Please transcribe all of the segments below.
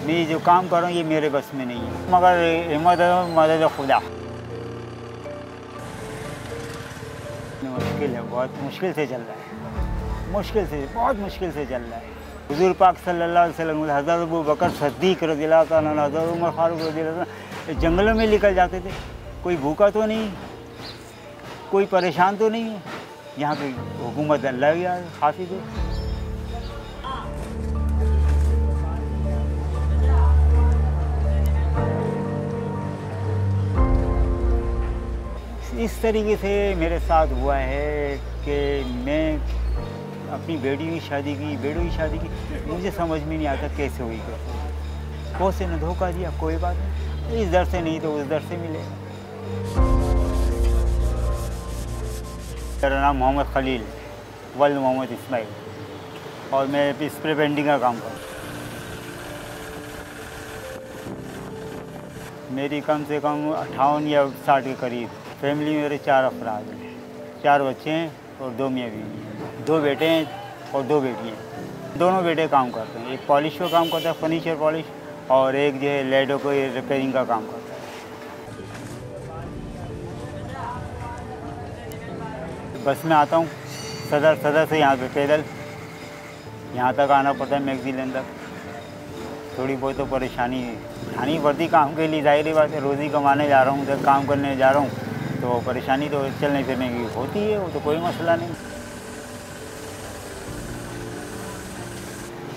मैं जो काम कर रहा हूँ, ये मेरे बस में नहीं है। मगर हिम्मत मदद खुदा। मुश्किल है, बहुत मुश्किल से चल रहा है। मुश्किल से, बहुत मुश्किल से चल रहा है। हजूर पाक सल्ला अलैहि वसल्लम, हज़रत अबू बकर सद्दीक रज़ी अल्लाह तआला उमर फारूक रज़ी जंगलों में निकल जाते थे। कोई भूखा तो नहीं, कोई परेशान तो नहीं है। यहाँ पे हुकूमत अल्लाह की हाफिज है। इस तरीके से मेरे साथ हुआ है कि मैं अपनी बेटी की शादी की, बेटों की शादी की, मुझे समझ में नहीं आता कैसे हुई कैसे को से ने धोखा दिया, कोई बात नहीं। इस दर से नहीं तो उस दर से मिलेगा मेरा नाम मोहम्मद खलील, वल्द मोहम्मद इस्माइल। और मैं स्प्रे पेंटिंग का काम करता मेरी कम से कम अट्ठावन या साठ के करीब। फैमिली मेरे चार अफराद हैं। चार बच्चे हैं और दो मियाँ बीवी दो बेटे हैं और दो बेटी हैं। दोनों बेटे काम करते हैं। एक पॉलिश का काम करता है फर्नीचर पॉलिश और एक जो है लेडो को रिपेयरिंग का काम करता है। बस में आता हूँ। सदर सदर से यहाँ पे पैदल। यहाँ तक आना पड़ता है मैगजीलैंड तक थोड़ी बहुत तो परेशानी उठानी पड़ती काम के लिए ज़ाहिर बात है रोज़ी कमाने जा रहा हूँ उधर काम करने जा रहा हूँ तो परेशानी तो चलने फिरने की होती है वो तो कोई मसला नहीं।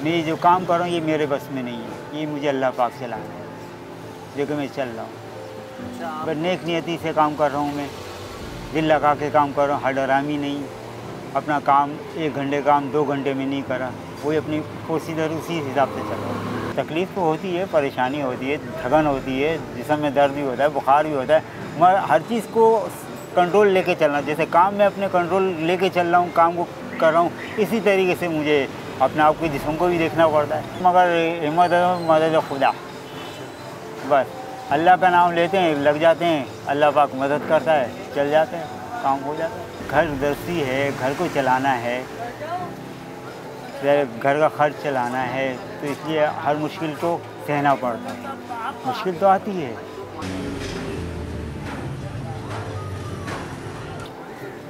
मैं जो काम कर रहा हूँ ये मेरे बस में नहीं है ये मुझे अल्लाह पाक से लाना है जो कि मैं चल रहा हूँ। बस नेक नियति से काम कर रहा हूँ मैं दिल लगा के काम कर रहा हूँ हडरामी नहीं अपना काम एक घंटे काम दो घंटे में नहीं करा वही अपनी प्रोसीजर उसी हिसाब से चल रहा हूँ। तकलीफ़ तो होती है, परेशानी होती है, थकन होती है, जिसम में दर्द भी होता है, बुखार भी होता है, मगर हर चीज़ को कंट्रोल लेके चलना, जैसे काम में अपने कंट्रोल लेके चल रहा हूँ, काम को कर रहा हूँ, इसी तरीके से मुझे अपने आप के जिसम को भी देखना पड़ता है। मगर हिम्मत मदद खुदा। बस, अल्लाह का नाम लेते हैं, लग जाते हैं, अल्लाह पाक मदद करता है, चल जाते हैं, काम हो जाता है। घर दस्ती है, घर को चलाना है। घर का खर्च चलाना है तो इसलिए हर मुश्किल को सहना पड़ता है। मुश्किल तो आती है।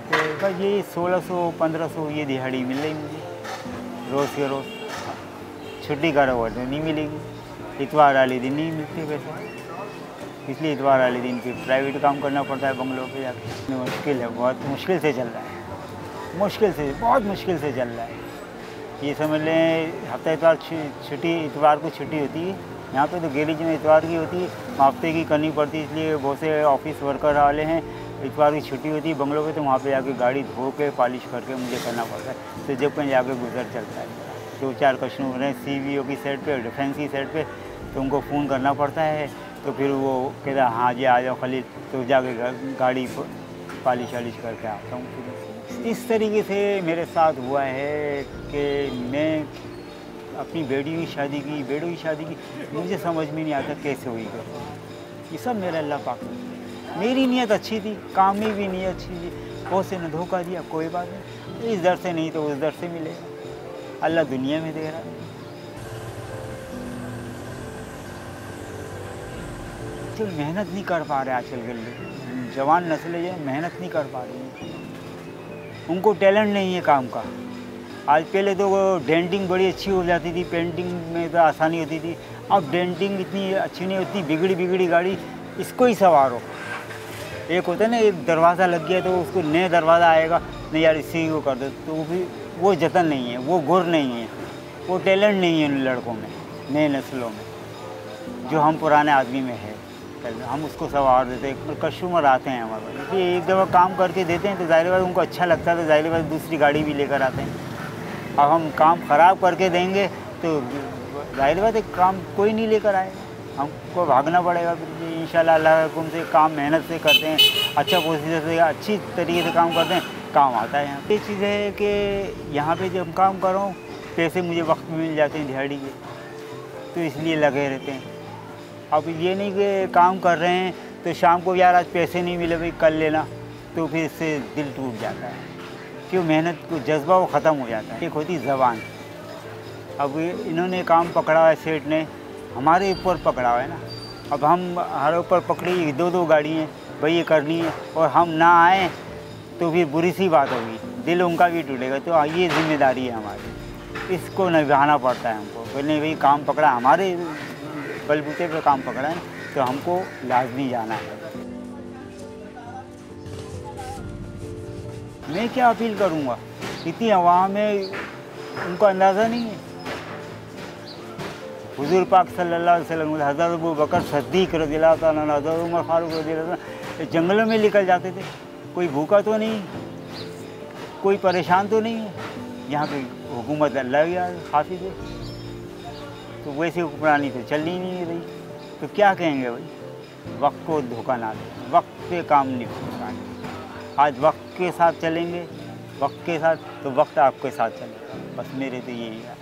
तो बस ये सोलह सौ, पंद्रह सौ ये दिहाड़ी मिल रही मुझे। रोज़ के रोज़। छुट्टी का रहो तो नहीं मिलेगी। इतवार वाले दिन नहीं मिलते पैसे। इसलिए इतवार वाले दिन फिर प्राइवेट काम करना पड़ता है बंगलों पे जाकर मुश्किल है, बहुत मुश्किल से चल रहा है। मुश्किल से, बहुत मुश्किल से चल रहा है। ये समझ लें हफ़्ता इतवार छुट्टी, इतवार को छुट्टी होती है। यहाँ पे तो गैरेज में इतवार की होती है। हफ़्ते की करनी पड़ती है, इसलिए बहुत से ऑफ़िस वर्कर वाले हैं। इतवार की छुट्टी होती है, बंगलों पे तो वहाँ पे जाके गाड़ी धो के, पॉलिश करके मुझे करना पड़ता है। तो जब कहीं जाके गुजर चलता है। दो चार कस्टमर हैं सी की साइड पर डिफेंस की साइड पर तो उनको फ़ोन करना पड़ता है। तो फिर वो कहता हाँ जी, आ जाओ खलील तो जाके गाड़ी पॉलिश वालिश करके आता हूँ। इस तरीके से मेरे साथ हुआ है कि मैं अपनी बेटी की शादी की, बेटों की शादी की, मुझे समझ में नहीं आता कैसे हुई ये। सब मेरा अल्लाह पाक मेरी नीयत अच्छी थी, काम में भी नीयत अच्छी थी। बहुत से ने धोखा दिया, कोई बात नहीं। इस दर से नहीं तो उस दर से मिलेगा। अल्लाह दुनिया में दे रहा है। जो मेहनत नहीं कर पा रहे आजकल के लोग। जवान नस्लें जो मेहनत नहीं कर पा रही उनको टैलेंट नहीं है काम का। आज पहले तो डेंटिंग बड़ी अच्छी हो जाती थी, पेंटिंग में तो आसानी होती थी। अब डेंटिंग इतनी अच्छी नहीं होती, बिगड़ी बिगड़ी गाड़ी, इसको ही सवारो एक होता है ना, एक दरवाज़ा लग गया तो उसको नया दरवाज़ा आएगा, नहीं यार इसी को कर दो। तो वो भी, वो जतन नहीं है, वो गुर नहीं है, वो टैलेंट नहीं है उन लड़कों में, नए नस्लों में, जो हम पुराने आदमी में है। हम उसको सवार देते हैं। कस्टमर आते हैं हमारे पास क्योंकि एक दफ़ा काम करके देते हैं तो ज़ाहिर बात उनको अच्छा लगता है तो ज़ाहिर बात दूसरी गाड़ी भी लेकर आते हैं। अब हम काम ख़राब करके देंगे तो ज़ाहिर बात एक काम कोई नहीं लेकर आएगा हमको भागना पड़ेगा। फिर इन शुम से काम मेहनत से करते हैं। अच्छा प्रोसीजर से, अच्छी तरीके से काम करते हैं। काम आता है यहाँ ये चीज़ है कि यहाँ पे जब काम कर, पैसे मुझे वक्त मिल जाते हैं दिहाड़ी के। तो इसलिए लगे रहते हैं। अब ये नहीं कि काम कर रहे हैं तो शाम को यार आज पैसे नहीं मिले भाई, कल लेना। तो फिर इससे दिल टूट जाता है। क्यों मेहनत को, जज्बा वो ख़त्म हो जाता है। एक होती ज़बान अब इन्होंने काम पकड़ा है सेठ ने, हमारे ऊपर पकड़ा है ना। अब हम हमारे ऊपर पकड़ी दो दो गाड़ी हैं, भाई ये करनी है, और हम ना आए तो फिर बुरी सी बात होगी। दिल उनका भी टूटेगा। तो ये ज़िम्मेदारी है हमारी। इसको निभाना पड़ता है हमको। बोले भाई, काम पकड़ा, हमारे बलबूते पे काम पकड़ा है तो हमको लाजमी जाना है। मैं क्या अपील करूँगा? इतनी हवा में उनको अंदाज़ा नहीं है। हजूर पाक अलैहि हज़रत अबू बकर सद्दीक रज़ी हज़रत उमर फारूक रज़ी जंगलों में निकल जाते थे। कोई भूखा तो नहीं, कोई परेशान तो नहीं है। यहाँ की हुकूमत अल्लाह हाफिज है। तो वैसे हुक्मरानी तो चल ही नहीं रही। तो क्या कहेंगे भाई? वक्त को धोखा ना दें। वक्त पे काम नहीं आज वक्त के साथ चलेंगे, वक्त के साथ तो वक्त आपके साथ चलेगा। बस मेरे तो यही है